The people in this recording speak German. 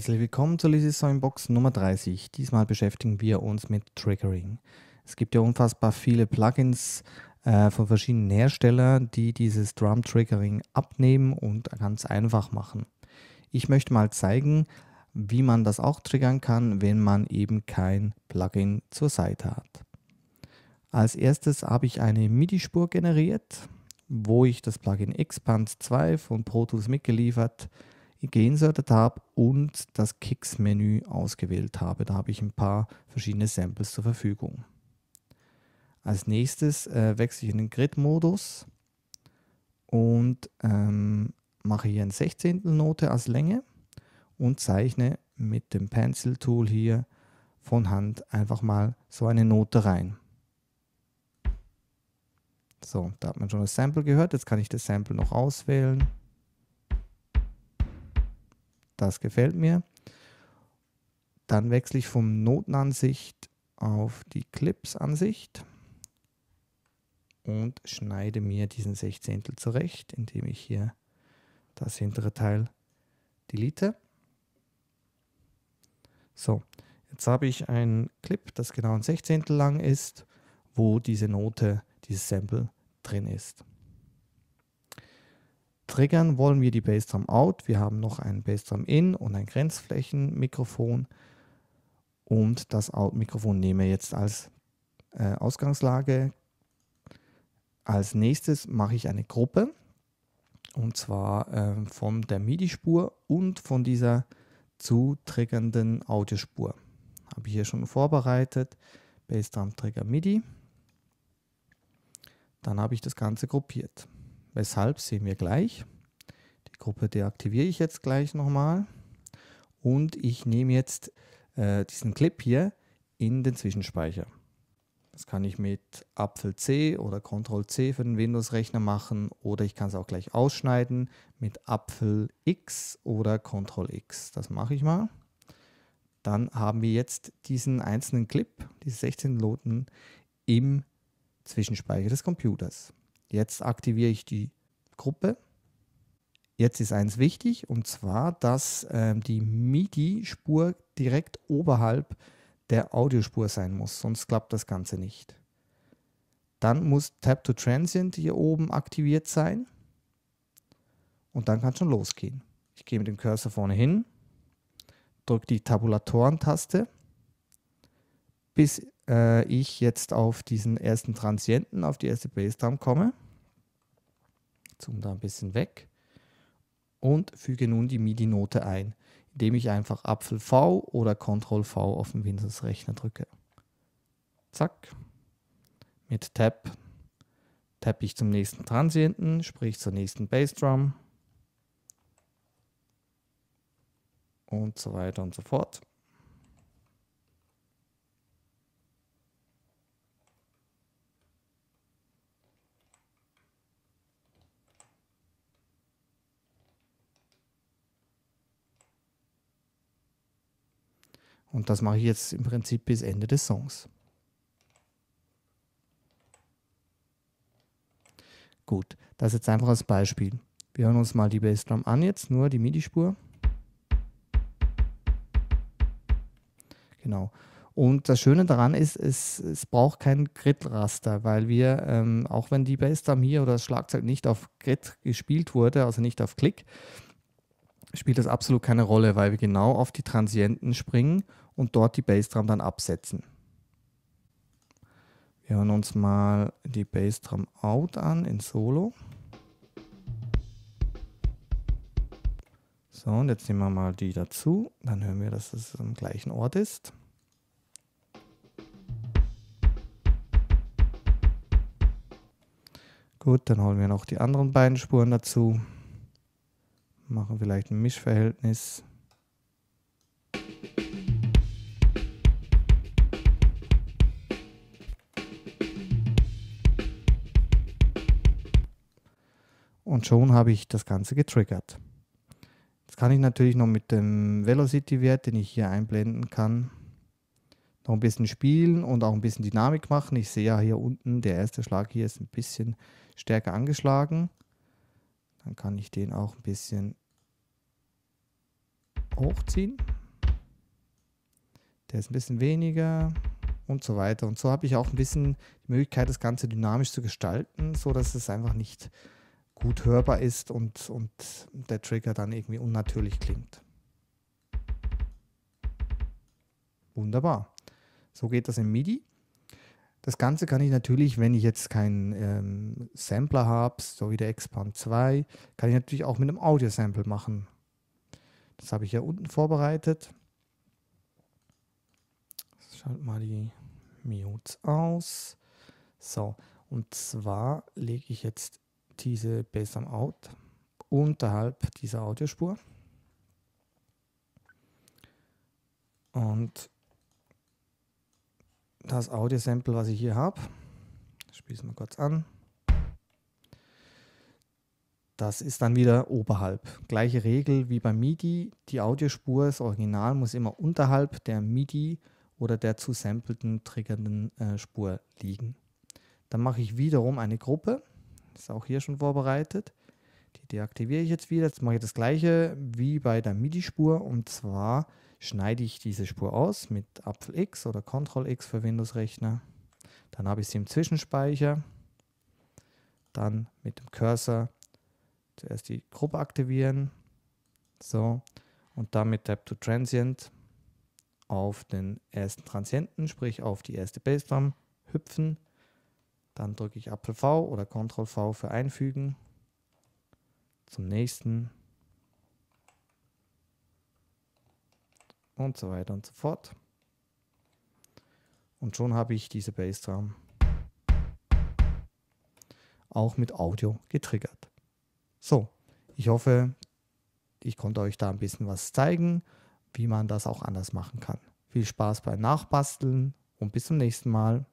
Herzlich willkommen zur Lazy Sewingbox Nummer 30. Diesmal beschäftigen wir uns mit Triggering. Es gibt ja unfassbar viele Plugins äh, von verschiedenen Herstellern, die dieses Drum Triggering abnehmen und ganz einfach machen. Ich möchte mal zeigen, wie man das auch triggern kann, wenn man eben kein Plugin zur Seite hat. Als erstes habe ich eine MIDI-Spur generiert, wo ich das Plugin Expand 2 von Pro Tools mitgeliefert habe geinsertet habe und das Kicks-Menü ausgewählt habe. Da habe ich ein paar verschiedene Samples zur Verfügung. Als nächstes äh, wechsle ich in den Grid-Modus und ähm, mache hier eine Sechzehntel Note als Länge und zeichne mit dem Pencil-Tool hier von Hand einfach mal so eine Note rein. So, da hat man schon das Sample gehört. Jetzt kann ich das Sample noch auswählen. Das gefällt mir. Dann wechsle ich vom Notenansicht auf die Clips-Ansicht und schneide mir diesen Sechzehntel zurecht, indem ich hier das hintere Teil delete. So, jetzt habe ich einen Clip, das genau ein Sechzehntel lang ist, wo diese Note, dieses Sample drin ist. Triggern wollen wir die Bassdrum Out. Wir haben noch ein Bassdrum In und ein Grenzflächenmikrofon. Und das Out-Mikrofon nehmen wir jetzt als äh, Ausgangslage. Als nächstes mache ich eine Gruppe. Und zwar äh, von der MIDI-Spur und von dieser zu triggernden Audiospur. Habe ich hier schon vorbereitet. Bassdrum Trigger MIDI. Dann habe ich das Ganze gruppiert. Weshalb sehen wir gleich. Die Gruppe deaktiviere ich jetzt gleich nochmal. Und ich nehme jetzt äh, diesen Clip hier in den Zwischenspeicher. Das kann ich mit Apfel C oder Ctrl C für den Windows-Rechner machen oder ich kann es auch gleich ausschneiden mit Apfel X oder Ctrl X. Das mache ich mal. Dann haben wir jetzt diesen einzelnen Clip, diese 16 Loten im Zwischenspeicher des Computers. Jetzt aktiviere ich die Gruppe. Jetzt ist eins wichtig und zwar, dass äh, die MIDI-Spur direkt oberhalb der Audiospur sein muss, sonst klappt das Ganze nicht. Dann muss Tap to Transient hier oben aktiviert sein und dann kann es schon losgehen. Ich gehe mit dem Cursor vorne hin, drücke die Tabulatoren-Taste, bis äh, ich jetzt auf diesen ersten Transienten, auf die erste Bassdrum komme. Zoom da ein bisschen weg und füge nun die MIDI-Note ein, indem ich einfach Apfel V oder Ctrl V auf dem Windows-Rechner drücke. Zack. Mit Tab tappe ich zum nächsten Transienten, sprich zur nächsten Bassdrum und so weiter und so fort. Und das mache ich jetzt im Prinzip bis Ende des Songs. Gut, das jetzt einfach als Beispiel. Wir hören uns mal die Bassdrum an jetzt, nur die MIDI-Spur. Genau. Und das Schöne daran ist, es, es braucht kein Grid-Raster, weil wir, ähm, auch wenn die Bassdrum hier oder das Schlagzeug nicht auf Grid gespielt wurde, also nicht auf Klick, spielt das absolut keine Rolle, weil wir genau auf die Transienten springen und dort die Bassdrum dann absetzen. Wir hören uns mal die Bassdrum Out an in Solo. So, und jetzt nehmen wir mal die dazu. Dann hören wir, dass es am gleichen Ort ist. Gut, dann holen wir noch die anderen beiden Spuren dazu. Machen vielleicht ein Mischverhältnis. Und schon habe ich das Ganze getriggert. Jetzt kann ich natürlich noch mit dem Velocity-Wert, den ich hier einblenden kann, noch ein bisschen spielen und auch ein bisschen Dynamik machen. Ich sehe ja hier unten, der erste Schlag hier ist ein bisschen stärker angeschlagen. Dann kann ich den auch ein bisschen hochziehen. der ist ein bisschen weniger und so weiter. Und so habe ich auch ein bisschen die Möglichkeit, das Ganze dynamisch zu gestalten, so dass es einfach nicht gut hörbar ist und, und der Trigger dann irgendwie unnatürlich klingt. Wunderbar. So geht das im MIDI. Das Ganze kann ich natürlich, wenn ich jetzt keinen ähm, Sampler habe, so wie der Expand 2, kann ich natürlich auch mit einem Audio-Sample machen. Das habe ich ja unten vorbereitet. Schalt mal die Mutes aus. So, und zwar lege ich jetzt diese Bass am Out unterhalb dieser Audiospur. Und das Audio-Sample, was ich hier habe, spiele es mal kurz an. Das ist dann wieder oberhalb. Gleiche Regel wie beim MIDI. Die Audiospur, das Original, muss immer unterhalb der MIDI oder der zu sampleten, triggernden äh, Spur liegen. Dann mache ich wiederum eine Gruppe. Ist auch hier schon vorbereitet. Die deaktiviere ich jetzt wieder. Jetzt mache ich das gleiche wie bei der MIDI-Spur und zwar schneide ich diese Spur aus mit Apfel X oder Ctrl X für Windows-Rechner. Dann habe ich sie im Zwischenspeicher. Dann mit dem Cursor zuerst die Gruppe aktivieren. So. Und dann mit Tab to Transient auf den ersten Transienten, sprich auf die erste Bassdrum hüpfen. Dann drücke ich Apfel V oder Ctrl V für einfügen. Zum nächsten und so weiter und so fort. Und schon habe ich diese Bassdrum auch mit Audio getriggert. So, ich hoffe, ich konnte euch da ein bisschen was zeigen, wie man das auch anders machen kann. Viel Spaß beim Nachbasteln und bis zum nächsten Mal.